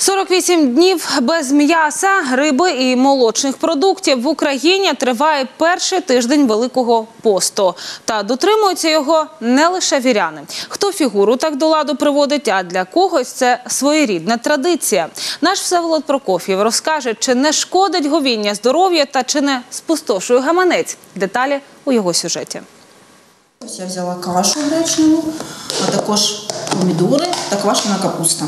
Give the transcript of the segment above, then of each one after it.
48 днів без м'яса, риби і молочних продуктів в Україні триває перший тиждень Великого посту. Та дотримуються його не лише віряни. Хто фігуру так до ладу приводить, а для когось це своєрідна традиція. Наш Всеволод Прокоф'єв розкаже, чи не шкодить говіння здоров'я та чи не спустошує гаманець. Деталі у його сюжеті. Я взяла кашу гречневу, а також помідори та квашена капуста.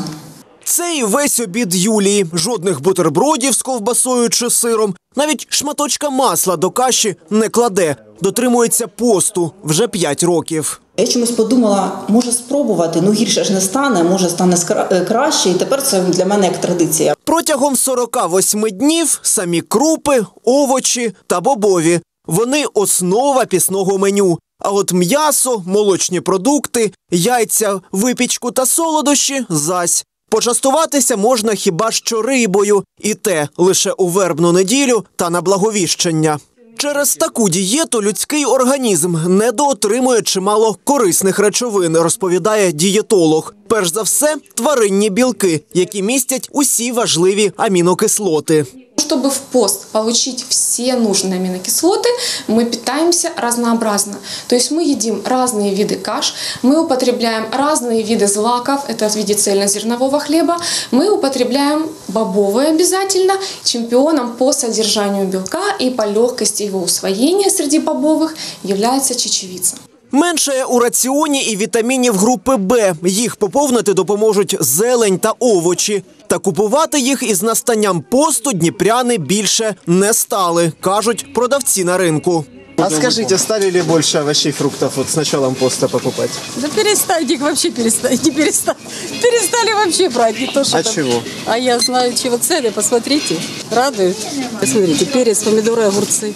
Це і весь обід Юлії. Жодних бутербродів з ковбасою чи сиром. Навіть шматочка масла до каші не кладе. Дотримується посту вже 5 років. Я чомусь подумала, може спробувати, ну гірше ж не стане, може стане е, краще, і тепер це для мене як традиція. Протягом 48 днів самі крупи, овочі та бобові. Вони основа пісного меню. А от м'ясо, молочні продукти, яйця, випічку та солодощі зась. Почастуватися можна хіба що рибою, і те лише у вербну неділю та на благовіщення. Через таку дієту людський організм недоотримує чимало корисних речовин, розповідає дієтолог. Перш за все, тваринні білки, які містять усі важливі амінокислоти Чтобы в пост получить все нужные аминокислоты, мы питаемся разнообразно. То есть мы едим разные виды каш, мы употребляем разные виды злаков, это в виде цельнозернового хлеба, мы употребляем бобовые обязательно, чемпионом по содержанию белка и по легкости его усвоения среди бобовых является чечевица. Меншає у раціоні і вітамінів групи Б. Їх поповнити допоможуть зелень та овочі. Та купувати їх із настанням посту дніпряни більше не стали, кажуть продавці на ринку. А скажите, стали ли больше овощей и фруктов вот с началом поста покупать? Да перестаньте их вообще перестать, не перестали. Перестали вообще брать, не то что А там. чего? А я знаю, чего цены, посмотрите, радуют. Посмотрите, перец, помидоры, огурцы.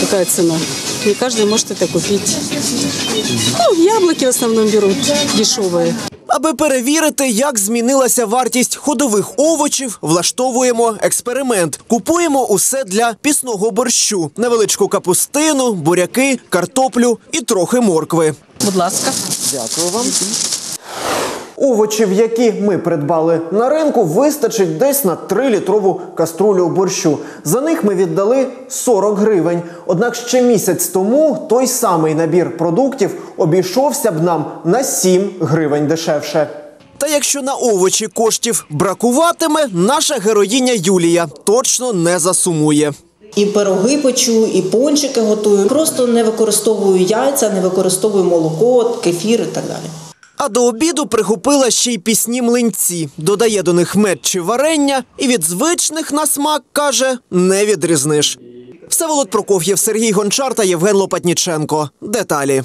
Какая цена? Не каждый может это купить. Ну, яблоки в основном берут, дешевые. Аби перевірити, як змінилася вартість ходових овочів, влаштовуємо експеримент. Купуємо усе для пісного борщу: невеличку капустину, буряки, картоплю і трохи моркви. Будь ласка. Дякую вам. Овочів, які ми придбали на ринку, вистачить десь на 3-літрову каструлю борщу. За них ми віддали 40 гривень. Однак ще місяць тому той самий набір продуктів обійшовся б нам на 7 гривень дешевше. Та якщо на овочі коштів бракуватиме, наша героїня Юлія точно не засумує. І пироги печу, і пончики готую. Просто не використовую яйця, не використовую молоко, кефір і так далі. А до обіду прихопила ще й пісні млинці, додає до них мед чи варення, і від звичних на смак каже не відрізниш. Всеволод Прокоф'єв, Сергій Гончар та Євген Лопатніченко. Деталі.